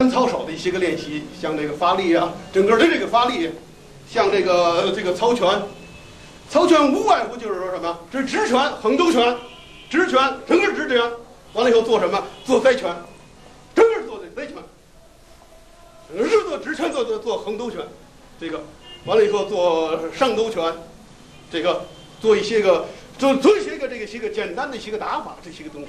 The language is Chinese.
单操手的一些个练习，像这个发力啊，整个的这个发力，像这个这个操拳，操拳无外乎就是说什么，这是直拳、横兜拳、直拳，整个直拳，完了以后做什么？做塞拳，整个做的塞拳，整个是做直拳，做做做横兜拳，这个完了以后做上兜拳，这个做一些个做做一些个这个些个简单的一些个打法，这些个东西。